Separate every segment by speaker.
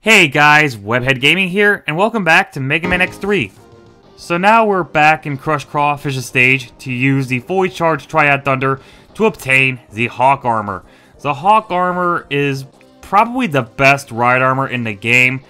Speaker 1: Hey guys, Webhead Gaming here, and welcome back to Mega Man X3. So now we're back in Crush Crawfish's stage to use the fully charged Triad Thunder to obtain the Hawk Armor. The Hawk Armor is probably the best ride armor in the game.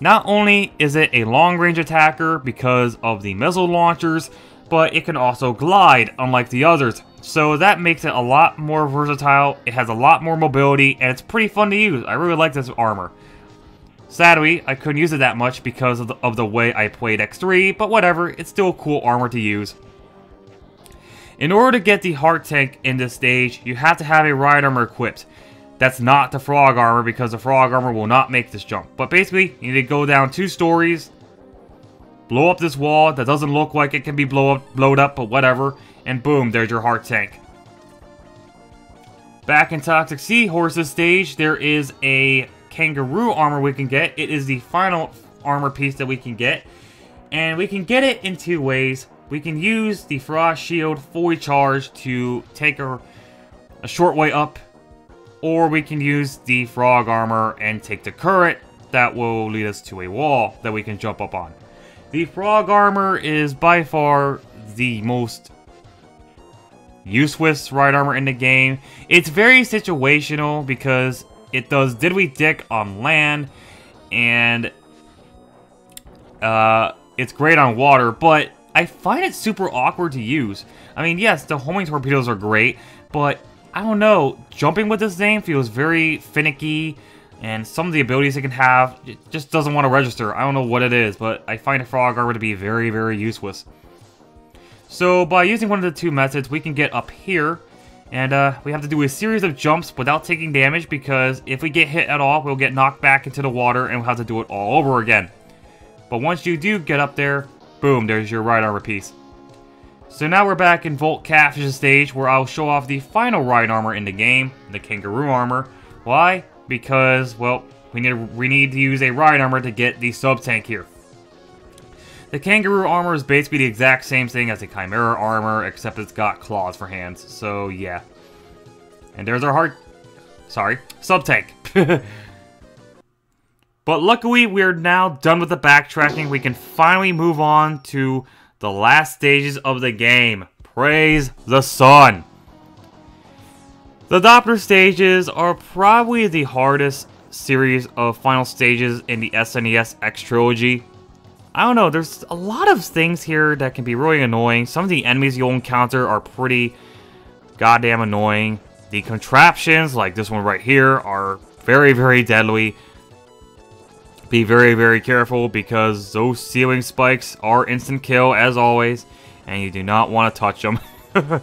Speaker 1: Not only is it a long-range attacker because of the missile launchers, but it can also glide, unlike the others. So that makes it a lot more versatile, it has a lot more mobility, and it's pretty fun to use. I really like this armor. Sadly, I couldn't use it that much because of the, of the way I played X3, but whatever, it's still cool armor to use. In order to get the Heart Tank in this stage, you have to have a ride armor equipped. That's not the Frog Armor because the Frog Armor will not make this jump. But basically, you need to go down two stories, blow up this wall that doesn't look like it can be blow up, blowed up, but whatever, and boom, there's your Heart Tank. Back in Toxic Seahorse's stage, there is a kangaroo armor we can get. It is the final armor piece that we can get. And we can get it in two ways. We can use the Frost Shield fully charged to take a, a short way up. Or we can use the Frog Armor and take the current that will lead us to a wall that we can jump up on. The Frog Armor is by far the most useless ride armor in the game. It's very situational because it does Did We Dick on land, and uh, it's great on water, but I find it super awkward to use. I mean, yes, the homing torpedoes are great, but I don't know, jumping with this thing feels very finicky, and some of the abilities it can have it just doesn't want to register. I don't know what it is, but I find a frog armor to be very, very useless. So by using one of the two methods, we can get up here, and uh, we have to do a series of jumps without taking damage because if we get hit at all, we'll get knocked back into the water and we'll have to do it all over again. But once you do get up there, boom, there's your ride armor piece. So now we're back in Volt Catfish's stage where I'll show off the final ride armor in the game, the Kangaroo armor. Why? Because, well, we need, we need to use a ride armor to get the sub-tank here. The Kangaroo armor is basically the exact same thing as the Chimera armor, except it's got claws for hands, so yeah. And there's our heart... Sorry, sub-tank. but luckily, we're now done with the backtracking. We can finally move on to the last stages of the game. Praise the sun! The Doppler stages are probably the hardest series of final stages in the SNES X Trilogy. I don't know, there's a lot of things here that can be really annoying. Some of the enemies you'll encounter are pretty goddamn annoying. The contraptions, like this one right here, are very, very deadly. Be very, very careful because those ceiling spikes are instant kill, as always, and you do not want to touch them.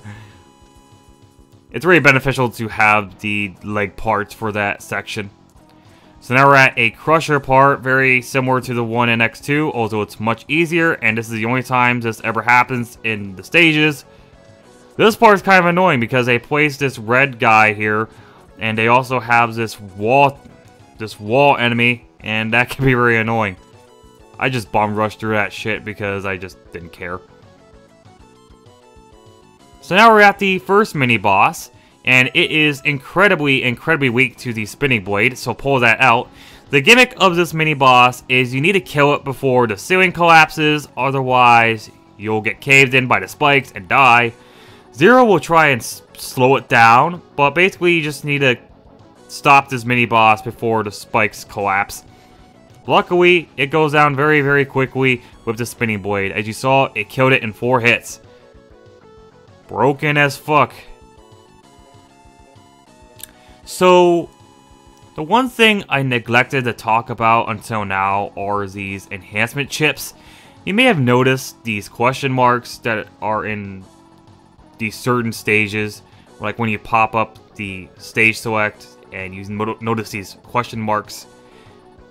Speaker 1: it's really beneficial to have the leg parts for that section. So now we're at a crusher part, very similar to the one in X2, although it's much easier, and this is the only time this ever happens in the stages. This part is kind of annoying because they place this red guy here, and they also have this wall, this wall enemy, and that can be very annoying. I just bomb rushed through that shit because I just didn't care. So now we're at the first mini-boss, and it is incredibly, incredibly weak to the spinning blade, so pull that out. The gimmick of this mini-boss is you need to kill it before the ceiling collapses, otherwise you'll get caved in by the spikes and die. Zero will try and slow it down, but basically you just need to stop this mini-boss before the spikes collapse. Luckily, it goes down very, very quickly with the spinning blade. As you saw, it killed it in four hits. Broken as fuck. So, the one thing I neglected to talk about until now are these enhancement chips. You may have noticed these question marks that are in these certain stages, like when you pop up the stage select and you notice these question marks.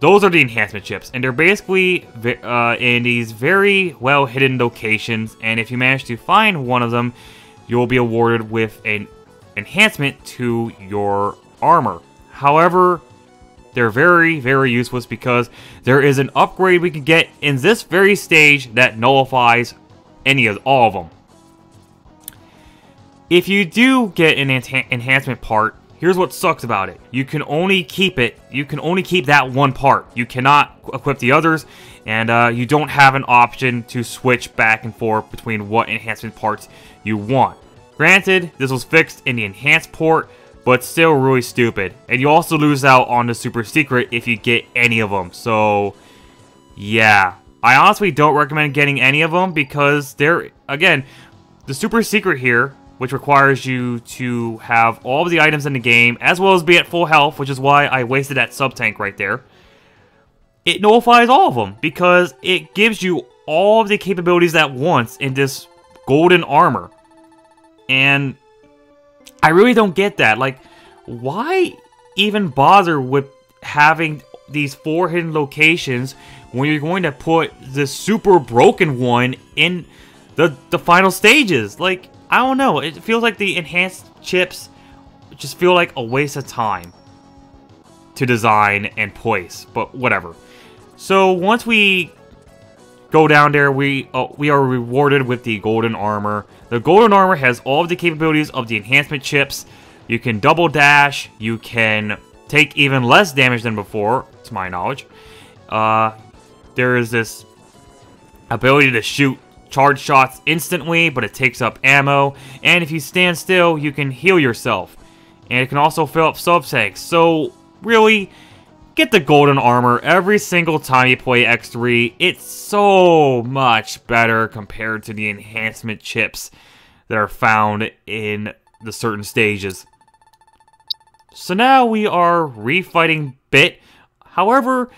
Speaker 1: Those are the enhancement chips, and they're basically uh, in these very well hidden locations, and if you manage to find one of them, you'll be awarded with an enhancement to your armor. However, they're very, very useless because there is an upgrade we can get in this very stage that nullifies any of all of them. If you do get an enhancement part here's what sucks about it. You can only keep it, you can only keep that one part. You cannot equip the others, and uh, you don't have an option to switch back and forth between what enhancement parts you want. Granted, this was fixed in the enhanced port, but still really stupid. And you also lose out on the super secret if you get any of them. So, yeah. I honestly don't recommend getting any of them because they're, again, the super secret here, which requires you to have all of the items in the game, as well as be at full health, which is why I wasted that sub-tank right there. It nullifies all of them because it gives you all of the capabilities at once in this golden armor. And I really don't get that. Like, why even bother with having these four hidden locations when you're going to put the super broken one in the the final stages? Like, I don't know. It feels like the enhanced chips just feel like a waste of time to design and place, but whatever. So once we go down there, we uh, we are rewarded with the golden armor. The golden armor has all of the capabilities of the enhancement chips. You can double dash. You can take even less damage than before, to my knowledge. Uh, there is this ability to shoot charge shots instantly, but it takes up ammo. And if you stand still, you can heal yourself. And it can also fill up sub-tanks. So, really, Get the golden armor every single time you play X3. It's so much better compared to the enhancement chips that are found in the certain stages. So now we are refighting Bit. However,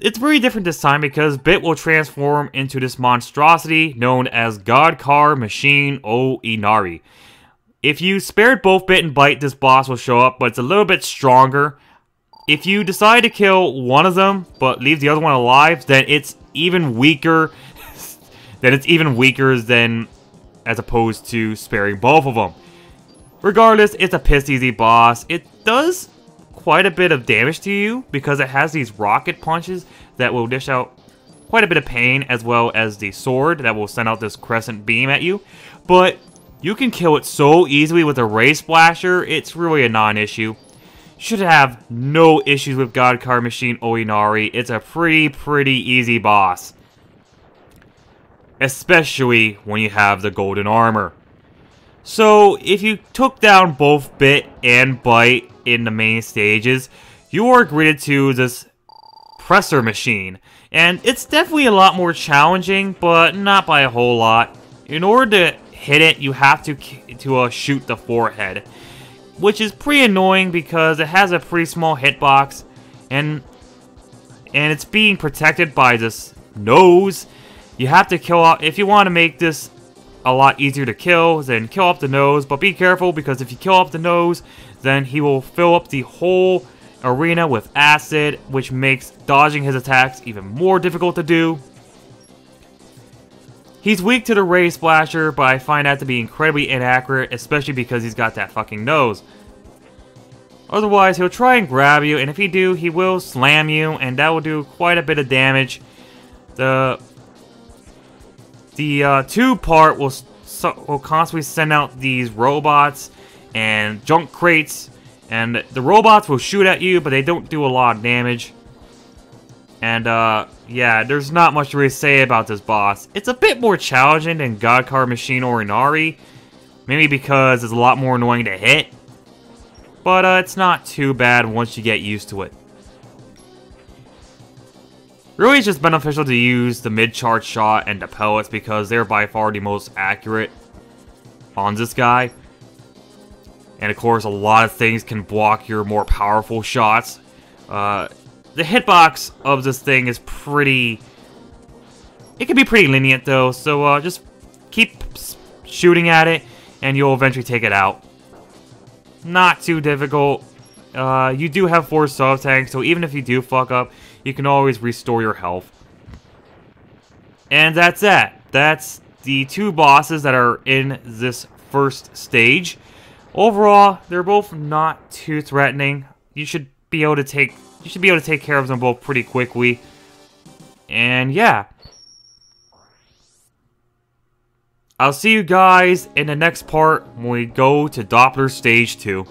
Speaker 1: it's very different this time because Bit will transform into this monstrosity known as God Car Machine O Inari. If you spared both Bit and Byte, this boss will show up, but it's a little bit stronger. If you decide to kill one of them, but leave the other one alive, then it's even weaker. then it's even weaker than as opposed to sparing both of them. Regardless, it's a piss easy boss. It does quite a bit of damage to you because it has these rocket punches that will dish out quite a bit of pain as well as the sword that will send out this crescent beam at you. But you can kill it so easily with a ray splasher, it's really a non-issue should have no issues with Godkarmachine O Inary. It's a pretty, pretty easy boss. Especially when you have the golden armor. So, if you took down both Bit and Byte in the main stages, you are greeted to this presser machine. And it's definitely a lot more challenging, but not by a whole lot. In order to hit it, you have to, to uh, shoot the forehead which is pretty annoying because it has a pretty small hitbox, and and it's being protected by this nose. You have to kill off, if you want to make this a lot easier to kill, then kill off the nose, but be careful because if you kill off the nose, then he will fill up the whole arena with acid, which makes dodging his attacks even more difficult to do. He's weak to the Ray Splasher, but I find that to be incredibly inaccurate, especially because he's got that fucking nose. Otherwise, he'll try and grab you, and if he do, he will slam you, and that will do quite a bit of damage. The the uh, tube part will, will constantly send out these robots and junk crates, and the robots will shoot at you, but they don't do a lot of damage. And, uh, yeah, there's not much to really say about this boss. It's a bit more challenging than Godkarmachine O Inary. Maybe because it's a lot more annoying to hit. But, uh, it's not too bad once you get used to it. Really, it's just beneficial to use the mid-charge shot and the pellets because they're by far the most accurate on this guy. And of course, a lot of things can block your more powerful shots. Uh, the hitbox of this thing is pretty... It can be pretty lenient, though, so uh, just keep shooting at it, and you'll eventually take it out. Not too difficult. Uh, you do have four sub-tanks, so even if you do fuck up, you can always restore your health. And that's that. That's the two bosses that are in this first stage. Overall, they're both not too threatening. You should be able to take you should be able to take care of them both pretty quickly. And yeah. I'll see you guys in the next part when we go to Doppler Stage 2.